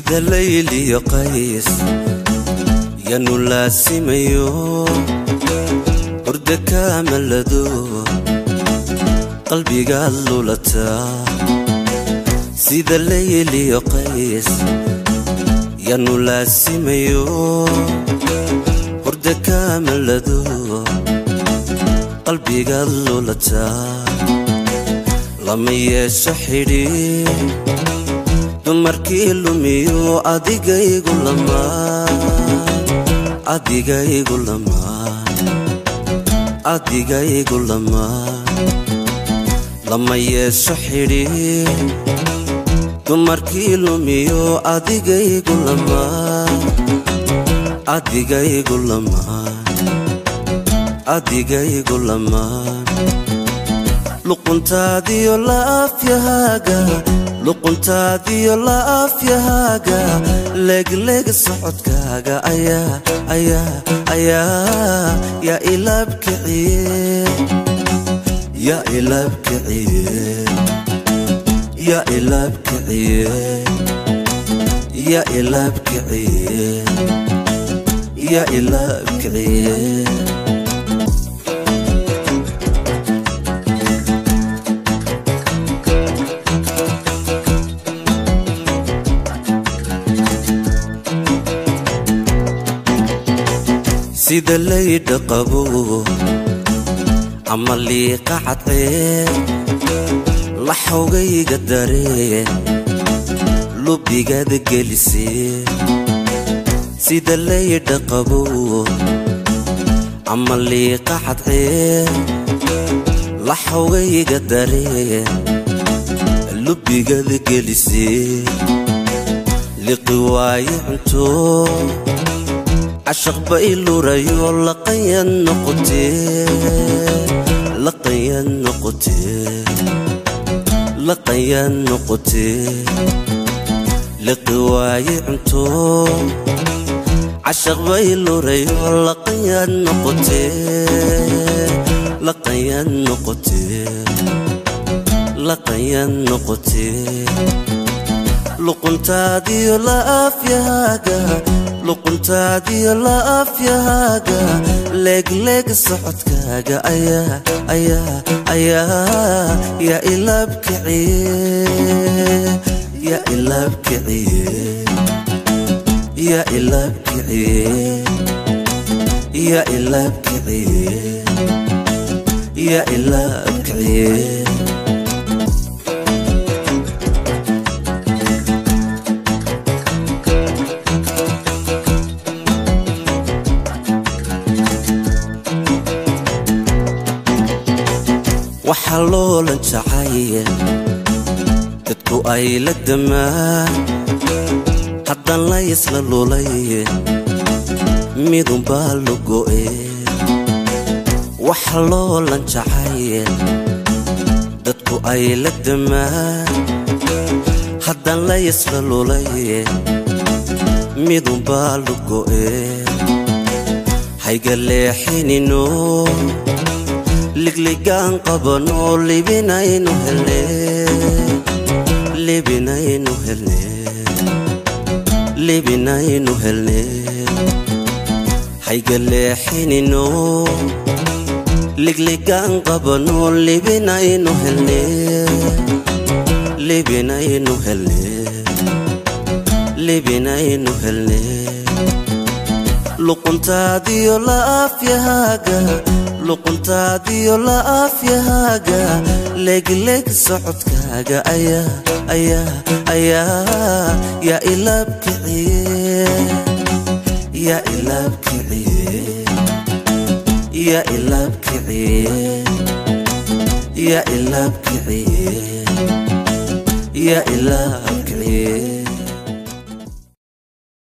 sida layliyo qays yanu laasimayo hurda kaamalado qalbigaad lulataa sida layliyo qays yanu laasimayo hurda kaamalado qalbigaad lulataa lama yeesho xidhiir dumarkii lumiyo adigaygu lamaan lama yeesho xidhiir dumarkii lumiyo adigaygu lamaan luquntaadiyo laafyahaaga luquntaadiyo laafyahaaga leegleeg socodkaaga ayaa ayaa ayaa yaa ilaabkiciye yaa ilaabkiciye yaa ilaabkiciye yaa ilaabkiciye yaa ilaabkiciye sida laydha qabo ama liiqa cadcee laxogayga daree lubigaada gelisee. Sida laydha qabo ama liiqa cadcee laxogayga daree lubigaada gelisee. Liqi waaye cunto عشق بايلو رايو لقيا نقطي لقيا نقطي لقيا نقطي لقواي عمتوم عشق بايلو رايو لقيا نقطي لقيا نقطي لقيا نقطي luquntaadiyo laafyahaaga luquntaadiyo laafyahaaga leegleeg socodkaaga ayaa ayaa ayaa yaa ilaabkiciye yaa ilaabkiciye yaa ilaabkiciye yaa ilaabkiciye yaa ilaabkiciye وحلول انت عايل تدكو أي الدماء حتى لا يسلى الليل ميدون بالوكو إيل. وحلول انت عايل تدكو أي الدماء حتى لا يسلى الليل ميدون بالوكو إيل. هيقال لي حيني نور. Ligligaan qabanoo libinaynu helne libinaynu helne libinaynu helne hayga leexinino ligligaan qabanoo libinaynu helne libinaynu helne libinaynu helne luquntaadiyo laafyahaaga luquntaadiyo laafyahaaga leegleeg socodkaaga ayaa ayaa ayaa yaa ilaabkiciye yaa ilaabkiciye yaa ilaabkiciye yaa ilaabkiciye yaa ilaabkiciye